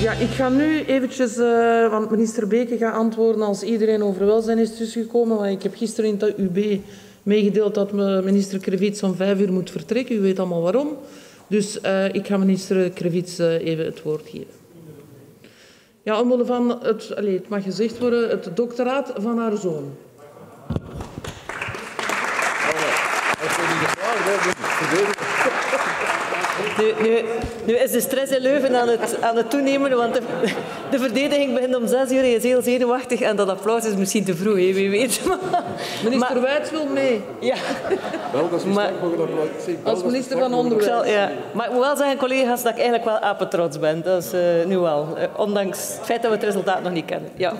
Ja, ik ga nu eventjes, uh, want minister Beke gaat antwoorden als iedereen over welzijn is tussengekomen. Want ik heb gisteren in het UB meegedeeld dat minister Krevits om vijf uur moet vertrekken. U weet allemaal waarom. Dus uh, ik ga minister Krevits uh, even het woord geven. Ja, omwille van het, allez, het mag gezegd worden, het doctoraat van haar zoon. Nu, nu, nu, is de stress in Leuven aan het, aan het toenemen, want de, de verdediging begint om zes uur. Hij is heel zenuwachtig en dat applaus is misschien te vroeg, hè, wie weet. Minister maar, Wijts wil mee. Ja. Wel, dat is maar, Als minister van Onderwijs. Zal, ja. Maar ik moet wel zeggen, collega's, dat ik eigenlijk wel apetrots ben. Dat is uh, nu wel. Uh, ondanks het feit dat we het resultaat nog niet kennen. Ja.